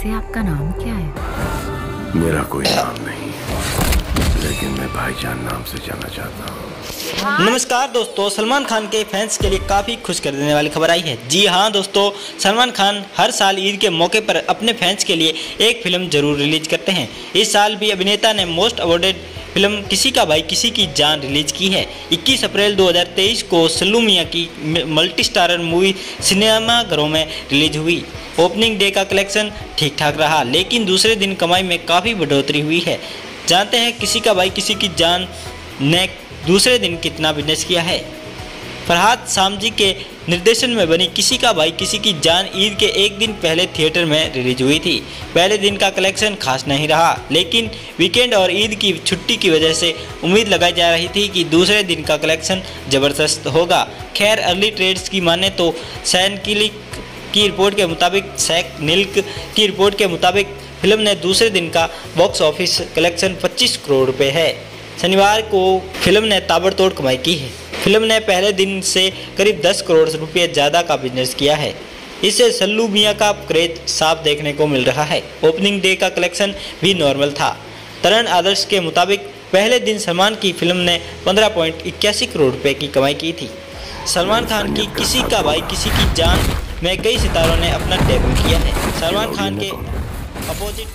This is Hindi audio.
वैसे आपका नाम क्या है? मेरा कोई नाम नहीं लेकिन मैं भाईजान नाम से जाना चाहता हूँ। नमस्कार दोस्तों सलमान खान के फैंस के लिए काफ़ी खुश कर देने वाली खबर आई है। जी हाँ दोस्तों सलमान खान हर साल ईद के मौके पर अपने फैंस के लिए एक फ़िल्म ज़रूर रिलीज़ करते हैं। इस साल भी अभिनेता ने मोस्ट अवॉर्डेड फ़िल्म किसी का भाई, किसी की जान रिलीज़ की है। 21 अप्रैल 2023 को सल्लू मियाँ की मल्टी स्टारर मूवी सिनेमाघरों में रिलीज़ हुई। ओपनिंग डे का कलेक्शन ठीक ठाक रहा, लेकिन दूसरे दिन कमाई में काफ़ी बढ़ोतरी हुई है। जानते हैं किसी का भाई, किसी की जान ने दूसरे दिन कितना बिज़नेस किया है? फरहाद सामजी के निर्देशन में बनी किसी का भाई किसी की जान ईद के एक दिन पहले थिएटर में रिलीज़ हुई थी। पहले दिन का कलेक्शन खास नहीं रहा, लेकिन वीकेंड और ईद की छुट्टी की वजह से उम्मीद लगाई जा रही थी कि दूसरे दिन का कलेक्शन ज़बरदस्त होगा। खैर, अर्ली ट्रेड्स की माने तो सैन किलिक की रिपोर्ट के मुताबिक, सैक निल्क की रिपोर्ट के मुताबिक फ़िल्म ने दूसरे दिन का बॉक्स ऑफ़िस कलेक्शन 25 करोड़ रुपए है। शनिवार को फ़िल्म ने ताबड़तोड़ कमाई की है। फ़िल्म ने पहले दिन से करीब 10 करोड़ रुपये ज़्यादा का बिज़नेस किया है। इससे सल्लू मियाँ का क्रेज साफ़ देखने को मिल रहा है। ओपनिंग डे का कलेक्शन भी नॉर्मल था। तरण आदर्श के मुताबिक, पहले दिन सलमान की फ़िल्म ने पंद्रह पॉइंट इक्यासी करोड़ रुपए की कमाई की थी। सलमान खान की किसी का भाई, किसी की जान में कई सितारों ने अपना डेब्यू किया है। सलमान खान के अपोजिट